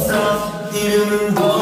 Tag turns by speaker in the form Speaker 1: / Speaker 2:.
Speaker 1: 없어. 이름은 뭐?